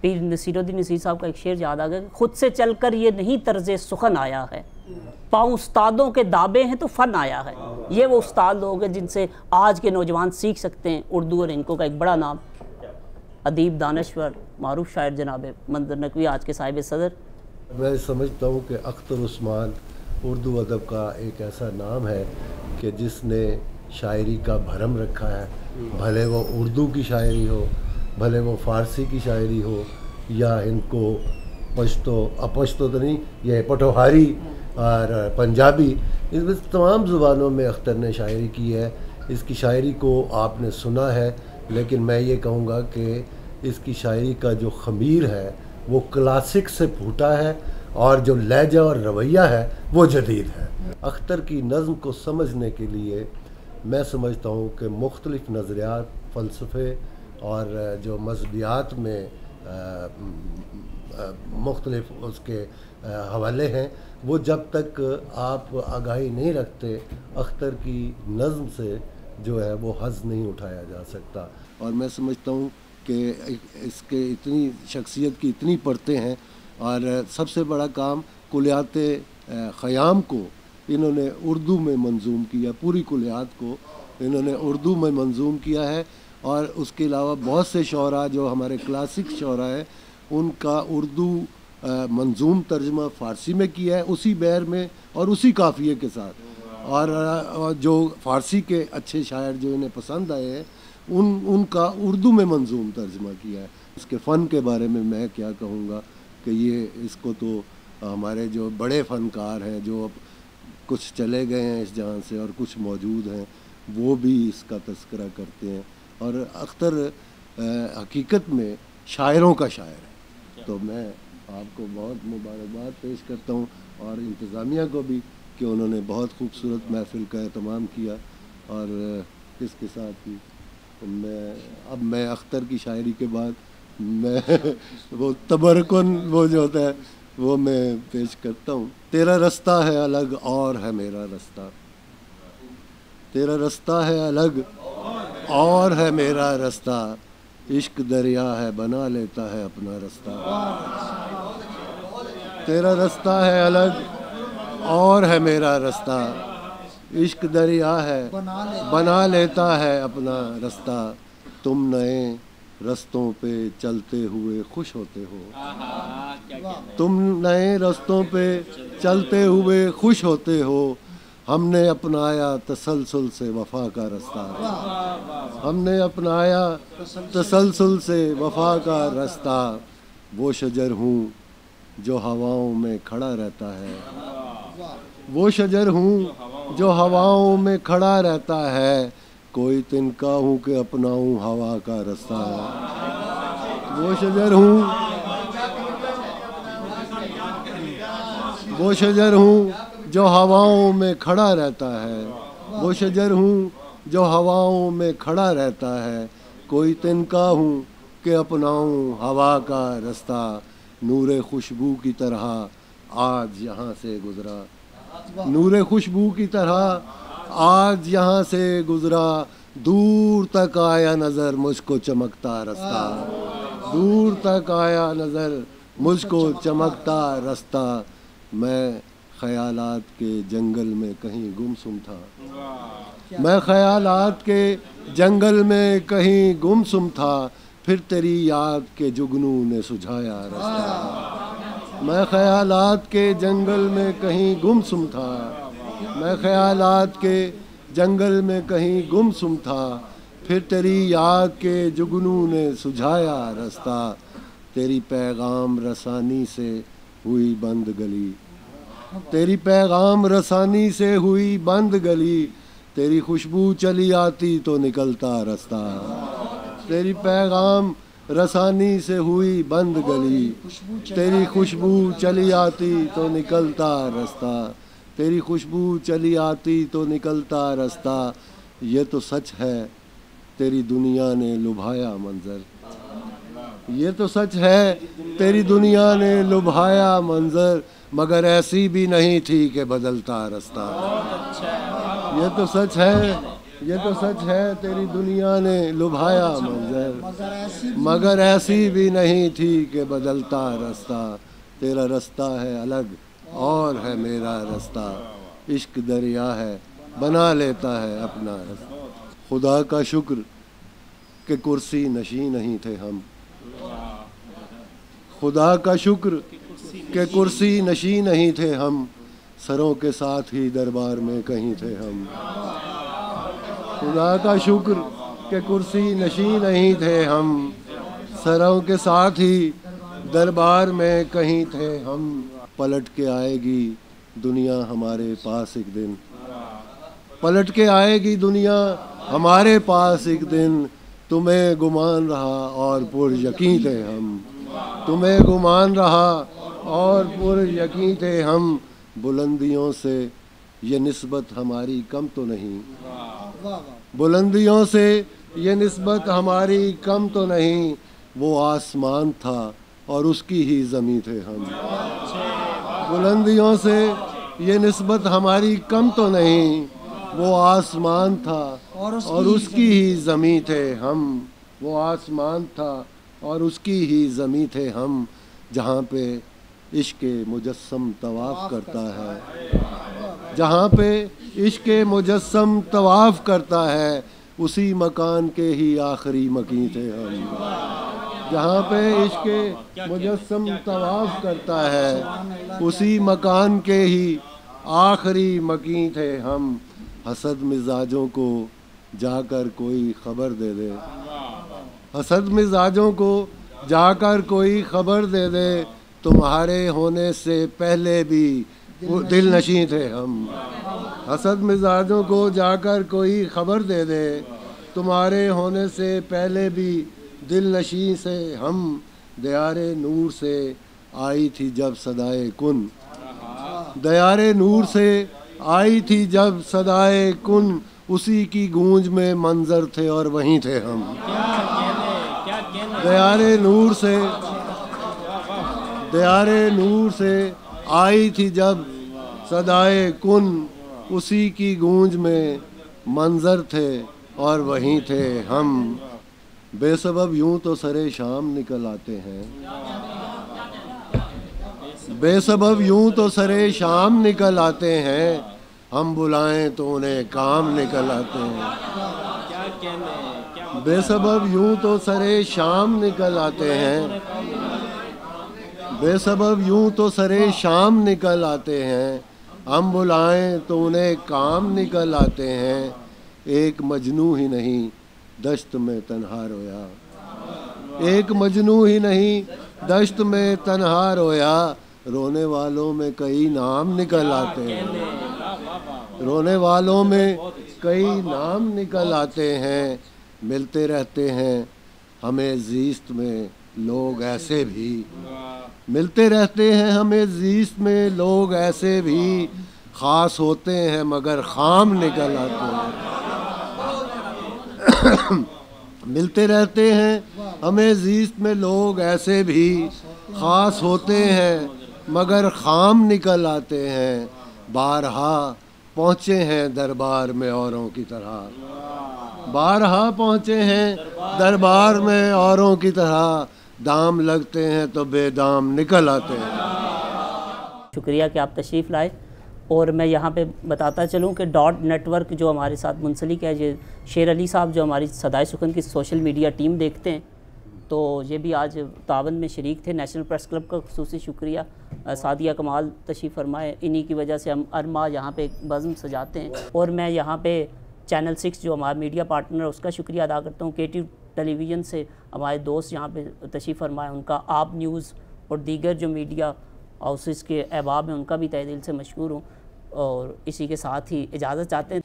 پیر نصیر الدین نصیر صاحب کا ایک شعر یاد آ گیا کہ خود سے چل کر یہ نہیں طرز سخن آیا ہے۔ پاؤں استادوں کے دابے ہیں تو فن آیا ہے۔ یہ وہ استاد لوگ ہیں جن سے آج کے نوجوان سیکھ سکتے ہیں۔ اردو اور انکو کا ایک بڑا نام ادیب دانشور، معروف شاعر جناب منظر نقوی، آج کے صاحب صدر۔ میں سمجھتا ہوں کہ اختر عثمان اردو ادب کا ایک ایسا نام ہے کہ جس نے شاعری کا بھرم رکھا ہے۔ بھلے وہ اردو کی شاعری ہو، بھلے وہ فارسی کی شاعری ہو، یا ان کو پشتو، اپشتو تو نہیں، یہ پٹوہاری اور پنجابی، اس میں تمام زبانوں میں اختر نے شاعری کی ہے۔ اس کی شاعری کو آپ نے سنا ہے، لیکن میں یہ کہوں گا کہ اس کی شاعری کا جو خمیر ہے، وہ کلاسک سے پھوٹا ہے اور جو لہجہ اور رویہ ہے، وہ جدید ہے۔ اختر کی نظم کو سمجھنے کے لیے میں سمجھتا ہوں کہ مختلف نظریات، فلسفے اور جو مذہبیات میں مختلف اس کے حوالے ہیں، وہ جب تک آپ آگاہی نہیں رکھتے، اختر کی نظم سے جو ہے وہ حز نہیں اٹھایا جا سکتا۔ اور میں سمجھتا ہوں کہ اس کے اتنی شخصیت کی اتنی پڑھتے ہیں، اور سب سے بڑا کام کلیات خیام کو انہوں نے اردو میں منظوم کیا، پوری کلیات کو انہوں نے اردو میں منظوم کیا ہے اور اس کے علاوہ بہت سے شعراء جو ہمارے کلاسک شعراء ہیں، ان کا اردو منظوم ترجمہ فارسی میں کیا ہے، اسی بیر میں اور اسی قافیے کے ساتھ۔ اور جو فارسی کے اچھے شاعر جو انہیں پسند آئے ہیں، ان ان کا اردو میں منظوم ترجمہ کیا ہے۔ اس کے فن کے بارے میں میں کیا کہوں گا کہ یہ، اس کو تو ہمارے جو بڑے فنکار ہیں، جو اب کچھ چلے گئے ہیں اس جہاں سے اور کچھ موجود ہیں وہ بھی اس کا تذکرہ کرتے ہیں۔ اور اختر حقیقت میں شاعروں کا شاعر ہے۔ تو میں آپ کو بہت مبارکباد پیش کرتا ہوں اور انتظامیہ کو بھی کہ انہوں نے بہت خوبصورت محفل کا اہتمام کیا۔ اور اس کے ساتھ ہی میں اب میں اختر کی شاعری کے بعد میں وہ تبرکن وہ جو ہوتا ہے وہ میں پیش کرتا ہوں۔ تیرا رستہ ہے الگ، اور ہے میرا رستہ۔ تیرا رستہ ہے الگ، اور ہے میرا رستہ۔ عشق دریا ہے، بنا لیتا ہے اپنا رستہ۔ تیرا رستہ ہے الگ، اور ہے میرا رستہ۔ عشق دریا ہے، بنا لیتا ہے اپنا رستہ۔ تم نئے رستوں پہ چلتے ہوئے خوش ہوتے ہو۔ تم نئے رستوں پہ چلتے ہوئے خوش ہوتے ہو۔ ہم نے اپنایا تسلسل سے وفا کا رستہ۔ ہم نے اپنایا تسلسل سے وفا کا رستہ۔ وہ شجر ہوں جو ہواؤں میں کھڑا رہتا ہے۔ وہ شجر ہوں جو ہواؤں میں کھڑا رہتا ہے۔ کوئی تنکا ہوں کہ اپناؤں ہوا کا رستہ وہ شجر ہوں۔ وہ شجر ہوں جو ہواؤں میں کھڑا رہتا ہے۔ وہ شجر ہوں جو ہواؤں میں کھڑا رہتا ہے۔ کوئی تنکا ہوں کہ اپناؤں ہوا کا رستہ۔ نور خوشبو کی طرح آج یہاں سے گزرا۔ نور خوشبو کی طرح آج یہاں سے گزرا، دور تک آیا نظر مجھ کو چمکتا رستہ۔ دور تک آیا نظر مجھ کو چمکتا رستہ۔ میں خیالات کے جنگل میں کہیں گم سم تھا۔ میں خیالات کے جنگل میں کہیں گم سم تھا۔ پھر تیری یاد کے جگنو نے سجھایا رستہ۔ میں خیالات کے جنگل میں کہیں گم سم تھا۔ میں خیالات کے جنگل میں کہیں گم سم تھا، پھر تیری یاد کے جگنو نے سجھایا رستہ، تیری پیغام رسانی سے ہوئی بند گلی۔ تیری پیغام رسانی سے ہوئی بند گلی، تیری خوشبو چلی آتی تو نکلتا رستہ۔ تیری پیغام رسانی سے ہوئی بند گلی، تیری خوشبو چلی آتی تو نکلتا رستہ۔ تیری خوشبو چلی آتی تو نکلتا رستہ، یہ تو سچ ہے، تیری دنیا نے لبھایا منظر۔ یہ تو سچ ہے، تیری دنیا نے لبھایا منظر، مگر ایسی بھی نہیں تھی کہ بدلتا رستہ۔ یہ تو سچ ہے، یہ تو سچ ہے، تیری دنیا نے لبھایا منظر۔ مگر ایسی بھی نہیں تھی کہ بدلتا رستہ۔ تیرا رستہ ہے الگ اور ہے میرا رستہ۔ عشق دریا ہے، بنا لیتا ہے اپنا رستہ۔ خدا کا شکر کہ کرسی نشی نہیں تھے ہم۔ خدا کا شکر کہ کرسی نشی نہیں تھے ہم۔ سروں کے ساتھ ہی دربار میں کہیں تھے ہم۔ خدا کا شکر کہ کرسی نشی نہیں تھے ہم۔ سروں کے ساتھ ہی دربار میں کہیں تھے ہم۔ پلٹ کے آئے گی دنیا ہمارے پاس ایک دن۔ پلٹ کے آئے گی دنیا ہمارے پاس ایک دن۔ تمہیں گمان رہا اور پر یقین تھے ہم۔ تمہیں گمان رہا اور پر یقین تھے ہم۔ بلندیوں سے یہ نسبت ہماری کم تو نہیں۔ بلندیوں سے یہ نسبت ہماری کم تو نہیں۔ وہ آسمان تھا اور اس کی ہی زمیں تھے ہم۔ بلندیوں سے یہ نسبت ہماری کم تو نہیں وہ آسمان تھا اور اس کی ہی زمیں تھے ہم۔ وہ آسمان تھا اور اس کی ہی زمیں تھے ہم جہاں پہ عشق مجسم طواف کرتا ہے۔ جہاں پہ عشق مجسم طواف کرتا ہے اسی مکان کے ہی آخری مکین تھے ہم۔ جہاں پہ عشق مجسم طواف کرتا ہے، اسی مکان کے ہی آخری مکین تھے ہم۔ حسد مزاجوں کو جا کر کوئی خبر دے دے۔ حسد مزاجوں کو جا کر کوئی خبر دے دے۔ تمہارے ہونے سے پہلے بھی دل نشیں تھے ہم۔ حسد مزاجوں کو جا کر کوئی خبر دے دے۔ تمہارے ہونے سے پہلے بھی دل نشیں سے ہم دیار نور سے آئی تھی جب صدائے کن۔ دیار نور سے آئی تھی جب صدائے کن۔ اسی کی گونج میں منظر تھے اور وہیں تھے ہم۔ دیار نور سے، دیار نور سے آئی تھی جب صدائے کن۔ اسی کی گونج میں منظر تھے اور وہیں تھے ہم۔ بے سبب یوں تو سرے شام نکل آتے ہیں۔ بے سبب یوں تو سرے شام نکل آتے ہیں۔ ہم بلائیں تو انہیں کام نکل آتے ہیں۔ بے سبب یوں تو سرے شام نکل آتے ہیں۔ بے سبب یوں تو سرے شام نکل آتے ہیں۔ ہم بلائیں تو انہیں کام نکل آتے ہیں۔ ایک مجنو ہی نہیں۔ دشت میں تنہا رویا۔ ایک مجنو ہی نہیں، دشت میں تنہا رویا۔ رونے والوں میں کئی نام نکل آتے ہیں۔ رونے والوں میں کئی نام نکل آتے ہیں۔ ملتے رہتے ہیں۔ ہمیں زیست میں لوگ ایسے بھی۔ ملتے رہتے ہیں، ہمیں زیست میں لوگ ایسے بھی۔ خاص ہوتے ہیں مگر خام نکل آتے ہیں۔ ملتے رہتے ہیں۔ ہمیں زیست میں لوگ ایسے بھی خاص ہوتے ہیں، مگر خام نکل آتے ہیں۔ بارہا پہنچے ہیں دربار میں اوروں کی طرح۔ بارہا پہنچے ہیں دربار میں اوروں کی طرح۔ دام لگتے ہیں تو بے دام نکل آتے ہیں۔ شکریہ کہ آپ تشریف لائے۔ اور میں یہاں پہ بتاتا چلوں کہ ڈاٹ نیٹ ورک جو ہمارے ساتھ منسلک ہے، یہ شیر علی صاحب جو ہماری صدائے سکن کی سوشل میڈیا ٹیم دیکھتے ہیں، تو یہ بھی آج تعاون میں شریک تھے۔ نیشنل پریس کلب کا خصوصی شکریہ۔ سعدیہ کمال تشریف فرمائے۔ انہی کی وجہ سے ہم ارما یہاں پہ ایک بزم سجاتے ہیں۔ اور میں یہاں پہ چینل سکس جو ہمارا میڈیا پارٹنر ہے، اس کا شکریہ ادا کرتا ہوں۔ کے ٹی ٹیلی ویژن سے ہمارے دوست یہاں پہ تشریف فرمائے۔ ان کا آپ نیوز اور دیگر جو میڈیا ہاؤسز کے احباب ہیں، ان کا بھی تہ دل سے مشکور ہوں۔ اور اسی کے ساتھ ہی اجازت چاہتے ہیں